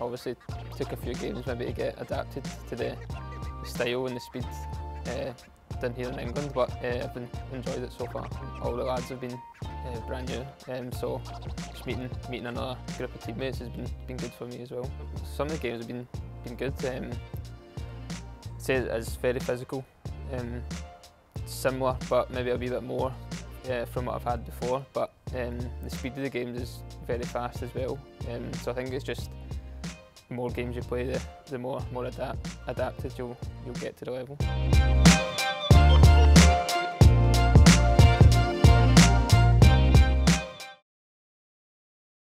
obviously took a few games maybe to get adapted to the style and the speed uh, done here in England, but uh, I've been, enjoyed it so far. All the lads have been uh, brand new, um, so just meeting meeting another group of teammates has been been good for me as well. Some of the games have been been good. Um, say it's very physical, um, similar, but maybe a wee bit more uh, from what I've had before. But um, the speed of the games is very fast as well. Um, so I think it's just the more games you play, the, the more more adapt, adapted you'll you'll get to the level.